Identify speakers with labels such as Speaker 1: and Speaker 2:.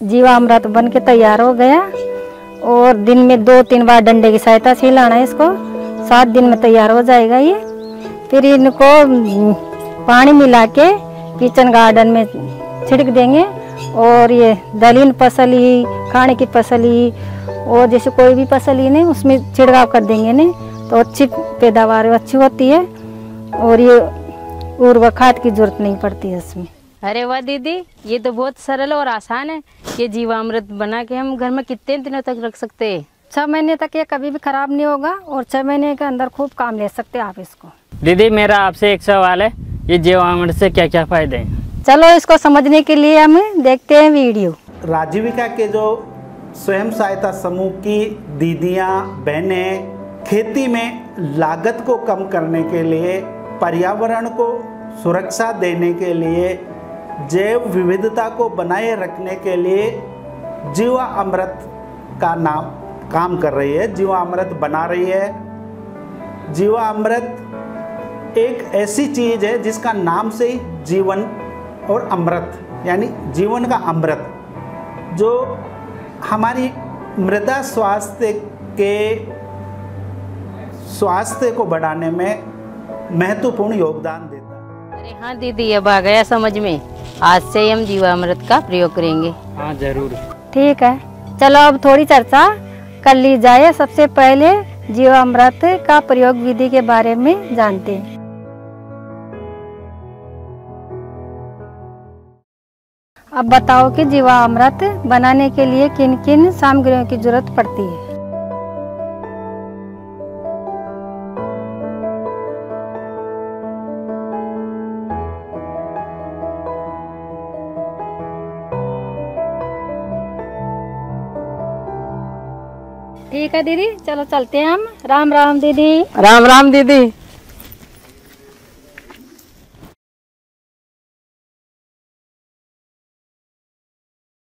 Speaker 1: जीवामृत बन के तैयार हो गया। और दिन में दो तीन बार डंडे की सहायता से हिलाना है इसको। सात दिन में तैयार हो जाएगा ये। फिर इनको पानी मिला के किचन गार्डन में छिड़क देंगे। और ये दलिन फ़सल ही खाने की फ़सल ही और जैसे कोई भी फ़सल ही नहीं, उसमें छिड़काव कर देंगे नहीं तो अच्छी पैदावार, अच्छी होती है। और ये उर्वरक खाद की ज़रूरत नहीं पड़ती है इसमें।
Speaker 2: अरे वाह दीदी ये तो बहुत सरल और आसान है। ये जीवामृत बना के हम घर में कितने दिनों तक रख सकते हैं?
Speaker 1: छह महीने तक ये कभी भी खराब नहीं होगा और छह महीने के अंदर खूब काम ले सकते हैं आप इसको।
Speaker 3: दीदी मेरा आपसे एक सवाल है ये जीवामृत से क्या क्या फ़ायदे हैं?
Speaker 1: चलो इसको समझने के लिए हम देखते हैं वीडियो।
Speaker 4: राजीविका के जो स्वयं सहायता समूह की दीदियाँ बहनें खेती में लागत को कम करने के लिए पर्यावरण को सुरक्षा देने के लिए जैव विविधता को बनाए रखने के लिए जीवा अमृत का नाम काम कर रही है, जीवा अमृत बना रही है। जीवा अमृत एक ऐसी चीज़ है जिसका नाम से ही जीवन और अमृत, यानी जीवन का अमृत, जो हमारी मृदा स्वास्थ्य के स्वास्थ्य को बढ़ाने में महत्वपूर्ण योगदान देता है।
Speaker 2: अरे हाँ दीदी, अब आ गया समझ में। आज से ही हम जीवामृत का प्रयोग करेंगे।
Speaker 3: हाँ ज़रूर।
Speaker 1: ठीक है। चलो अब थोड़ी चर्चा कर ली जाए। सबसे पहले जीवामृत का प्रयोग विधि के बारे में जानते हैं। अब बताओ कि जीवामृत बनाने के लिए किन किन सामग्रियों की ज़रूरत पड़ती है। ठीक है दीदी? चलो चलते हैं हम। राम राम दीदी।
Speaker 3: राम राम दीदी।